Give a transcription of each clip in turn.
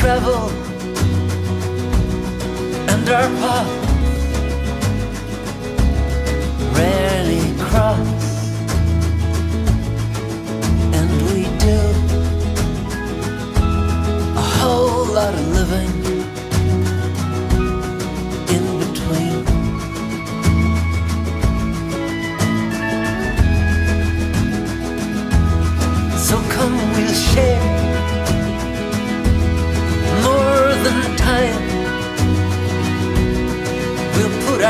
travel and our path.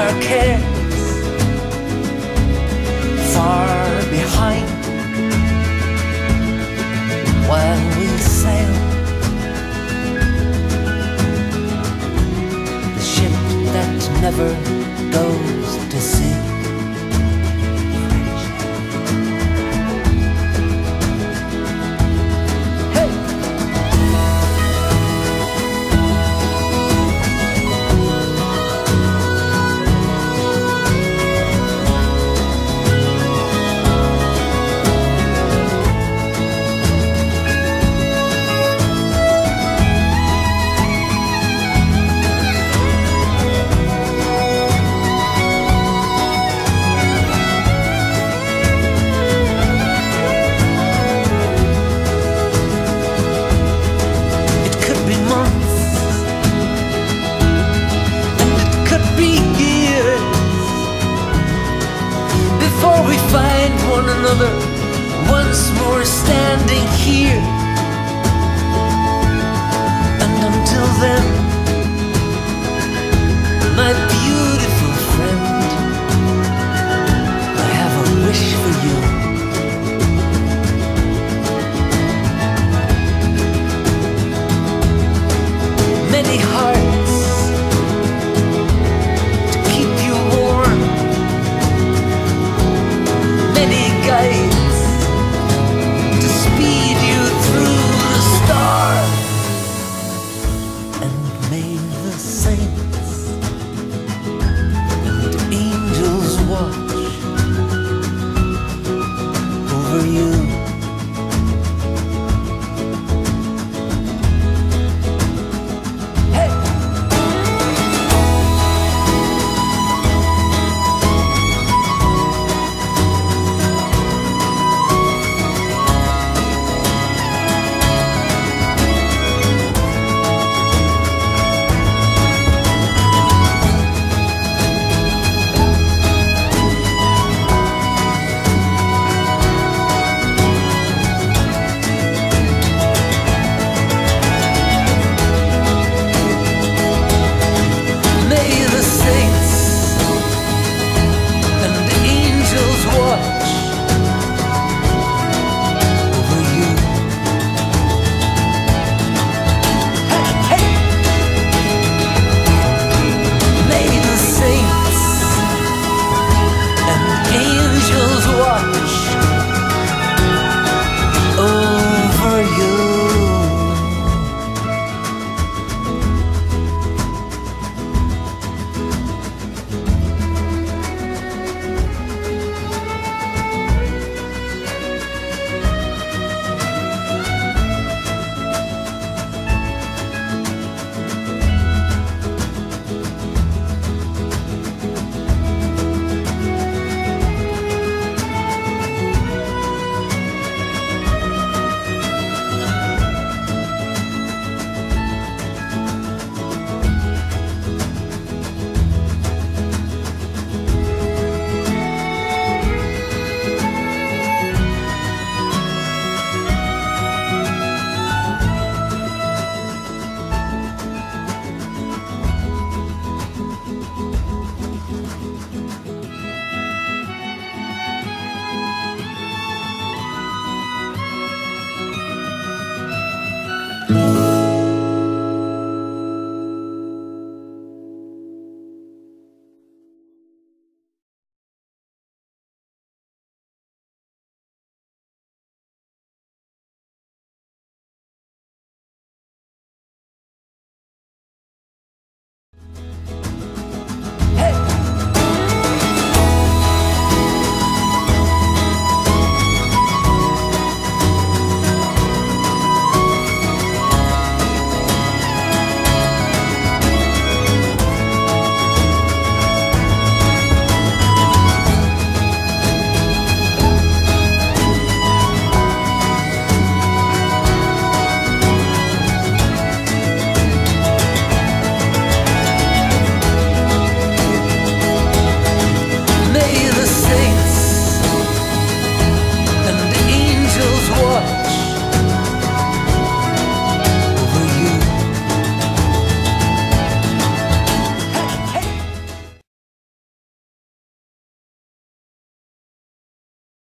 circuits far behind when we sail the ship that never more standing here. And until then, my beautiful friend, I have a wish for you. Many hearts to keep you warm. Many guides speed